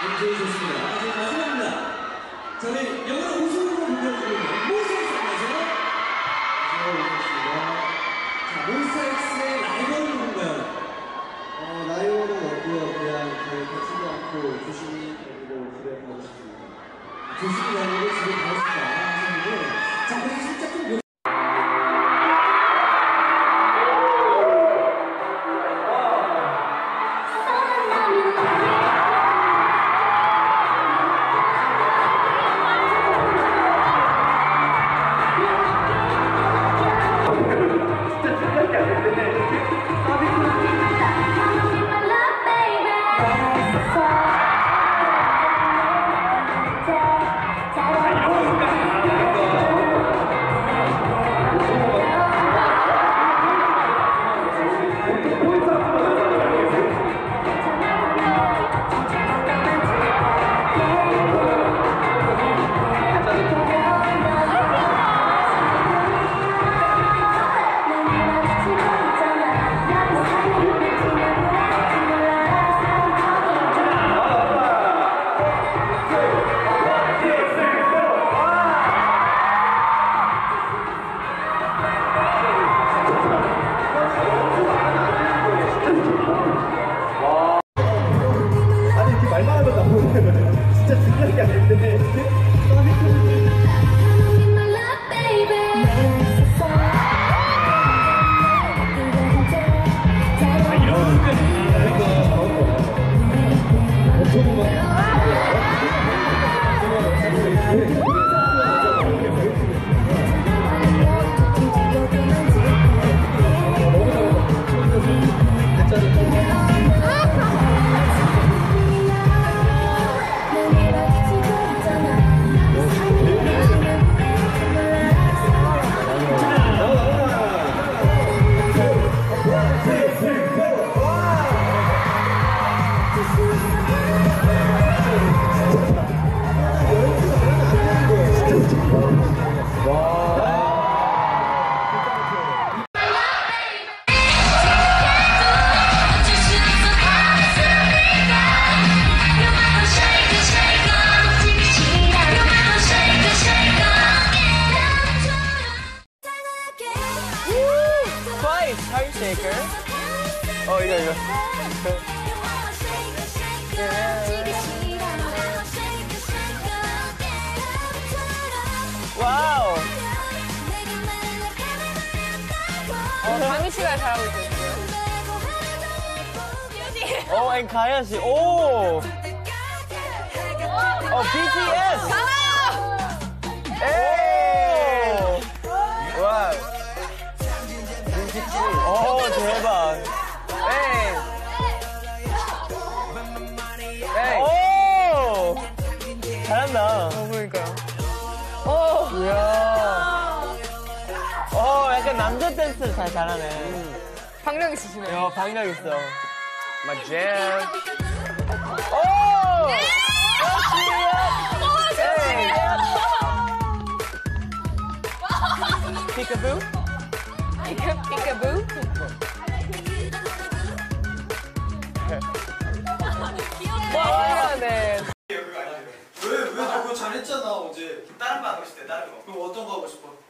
자, 아주 좋습니다. 이제 마지막입니다. 자, 우리 영어로 우승으로 불러주고 있는 모사엑스에서 자, 몬스타엑스의 라이벌은 누군가요? 어, 라이오는 없고요. 그냥 저희 다치지 않고 조심히 그리고 집에 가고 싶습니다. 조심히 다니고 집에 Shaker. 어, 이거, 이거. 와우. 어, 강희 씨가 잘하고 있어요. 어, 앤 가야 씨. 오. 어, BTS. 이야. 어, 약간 남자 댄스를 잘 잘하네. 박력 있으시네요. 야, 박력 있어. 마잼. 오! 피카부? 피카, 피카부? 그럼 어떤 거 하고 싶어?